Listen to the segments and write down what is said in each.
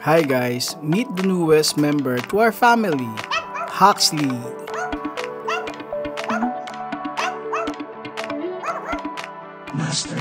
Hi guys, meet the newest member to our family, Huxley. Master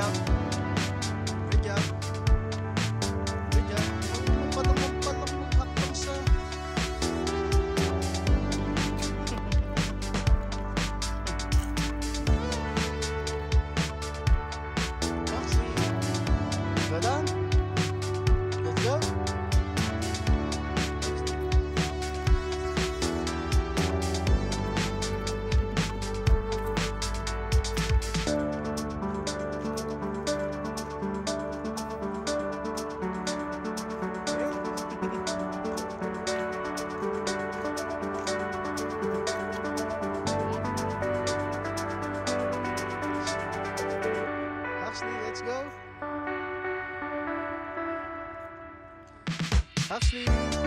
out. sleep.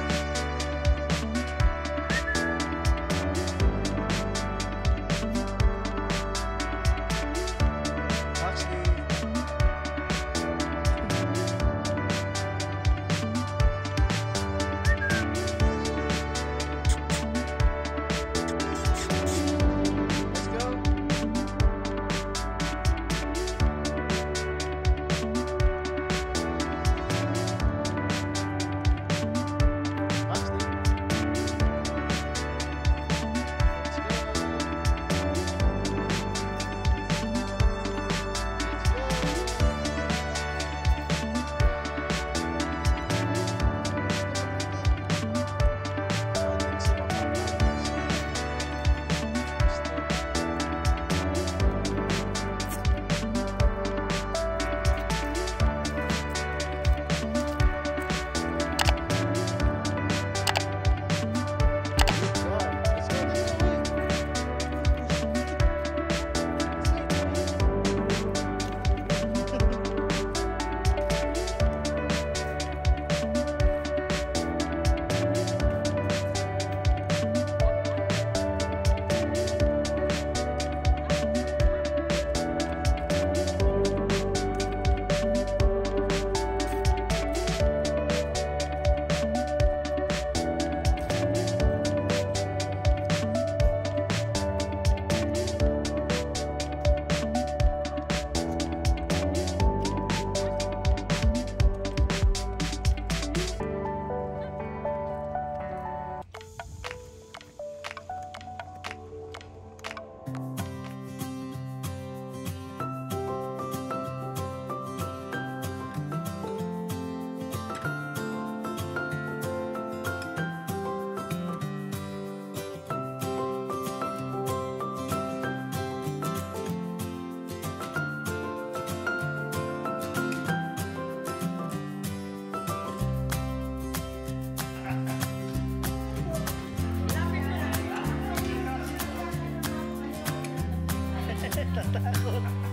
太好了。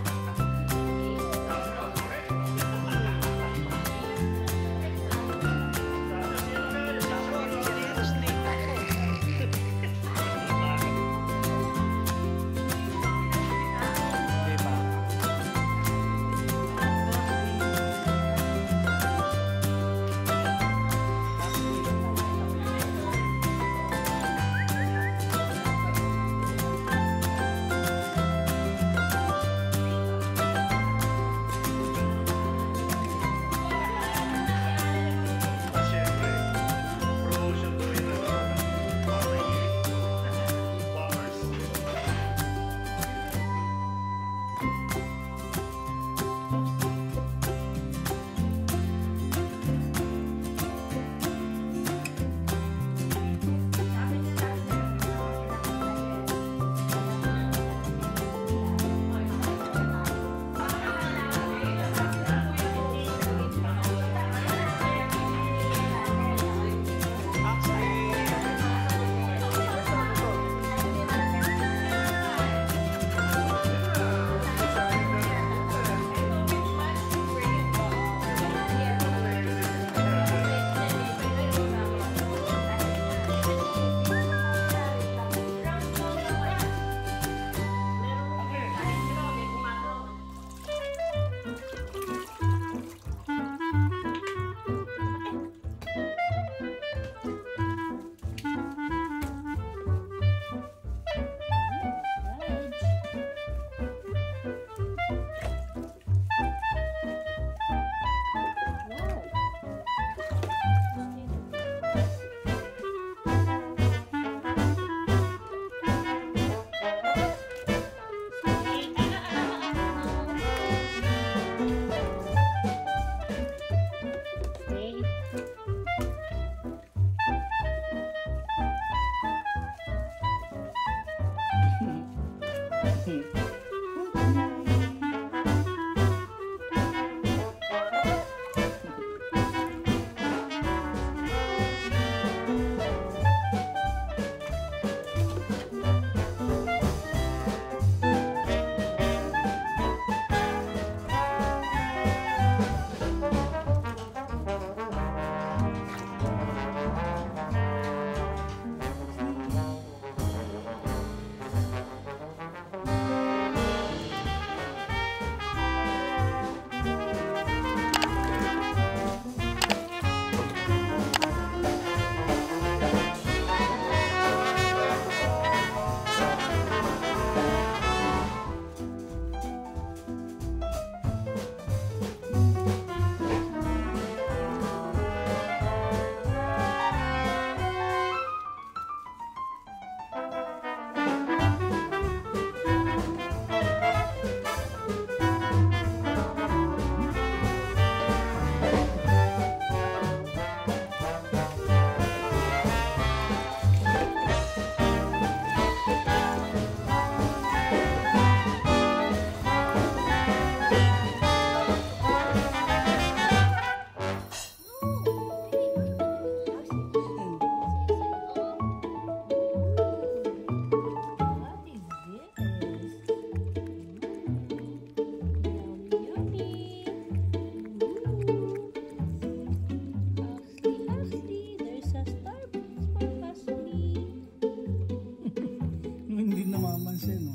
せの。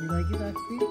ギラギラピン。